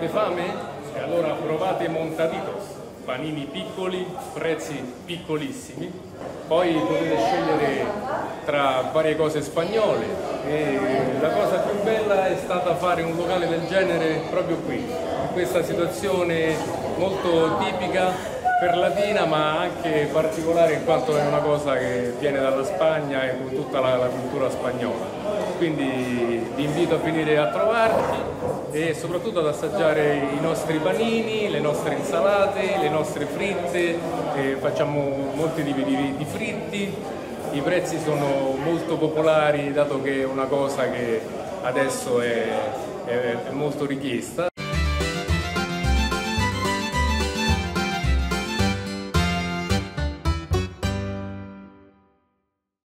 Avete fame? E allora provate Montaditos, panini piccoli, prezzi piccolissimi. Poi potete scegliere tra varie cose spagnole e la cosa più bella è stata fare un locale del genere proprio qui, in questa situazione molto tipica per Latina ma anche particolare in quanto è una cosa che viene dalla Spagna e con tutta la, la cultura spagnola. Quindi vi invito a venire a trovarci e soprattutto ad assaggiare i nostri panini, le nostre insalate, le nostre fritte, facciamo molti tipi di, di fritti, i prezzi sono molto popolari dato che è una cosa che adesso è, è, è molto richiesta.